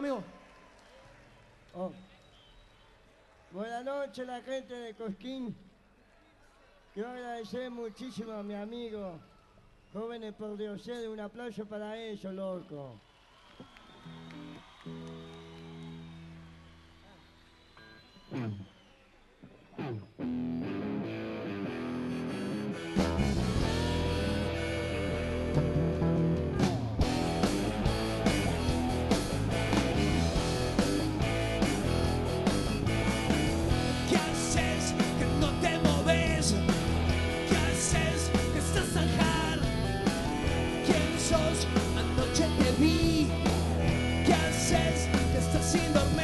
amigo. Oh. Buenas noches, la gente de Cosquín. Quiero agradecer muchísimo a mi amigo, jóvenes por Dios, un aplauso para ellos, loco. ¿Qué Anoche te vi. ¿Qué haces que estás dormir?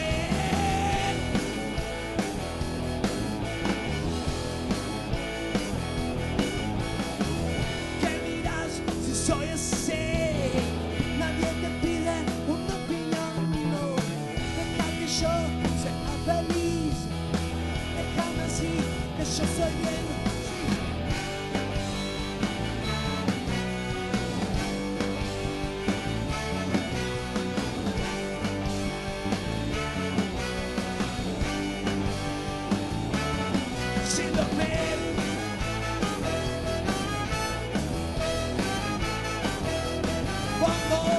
¿Qué miras si soy así? In the man. One more.